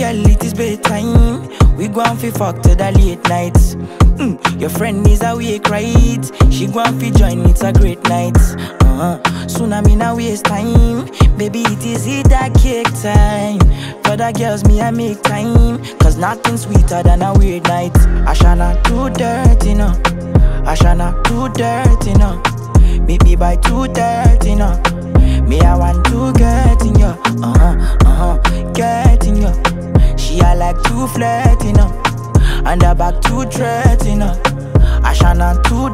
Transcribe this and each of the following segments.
Girl, it is bedtime. We go on fi fuck to the late nights. Mm, your friend is awake, right? She go on fi join, it's a great night. Uh-huh. Soon I'm in a waste time. Baby, it is it that cake time. For the girls, me, I make time. Cause nothing sweeter than a weird night. Ashana do dirty, no. Ashana do dirty, no. Meet me by 2.30, no. Me, I want to get in ya. Uh-huh. She I like to flirt, you know. And her back too you know. Ashana too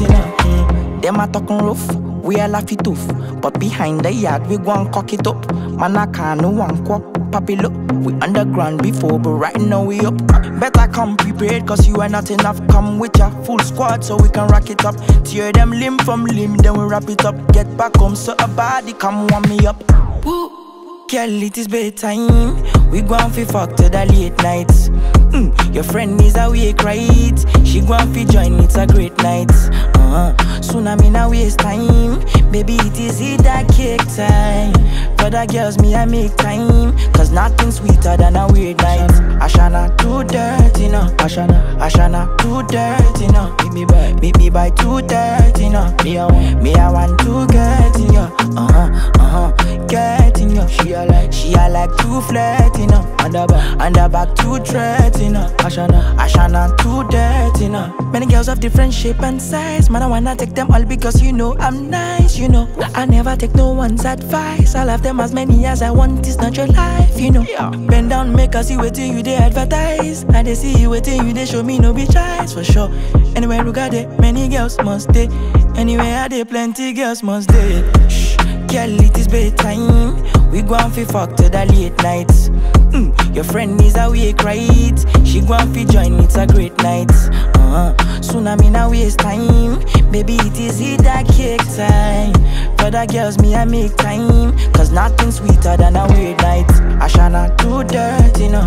you know. Mm. Them a talking rough, we a laugh it off. But behind the yard, we go and cock it up. Man, I can't no one quack, papi look. We underground before, but right now we up. Better come prepared, cause you are not enough. Come with your full squad, so we can rock it up. Tear them limb from limb, then we wrap it up. Get back home, so a body come warm me up. Woo. Girl, it is bedtime. We go on fi fuck to the late nights. Mm, your friend is awake, right? She go on fi join, it's a great night. Uh-huh. Soon I'm in a waste time. Baby, it is it that cake time. For the girls, me, I make time. Cause nothing sweeter than a weird night. Ashana do dirty, no. Ashana, I shall not do dirty, no. Meet me by, meet me by 2.30, no. Me, I want, me, I want to get in ya. Uh-huh, uh-huh, get in ya. She a like, she a like to flirt, know. And her back, and her. Ashana, Ashana too dirty, know. Many girls of different shape and size, man I wanna take them all because you know I'm nice, you know. I never take no one's advice. I love them as many as I want. It's not your life, you know. Yeah. Bend down, make us see what you they advertise. I they see you waiting, you they show me no be choice for sure. Anywhere you got it, many girls must stay. Anywhere I dey, plenty girls must stay. Shh, girl, it is bedtime. We go on fi fuck to the late nights. Mm, your friend is awake, right? She go on fi join, it's a great night. Uh-huh. Soon I'm in a waste time. Baby, it is it that cake time. For the girls, me, I make time. Cause nothing sweeter than a weird night. Ashana do dirty, no.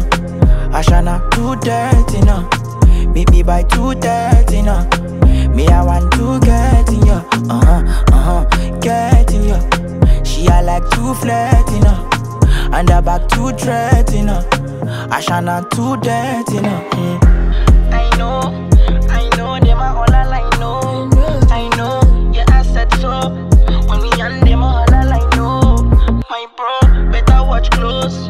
Ashana do dirty, no. Meet me by 2.30, no. Me, I want to get in ya. Uh-huh, uh-huh, get in ya. She I like to flirt, And her back too threat, you know Ashana too dirty, you know mm. I know, I know them a all I know. I know, yeah I said so. When we on them all I know. My bro, better watch close.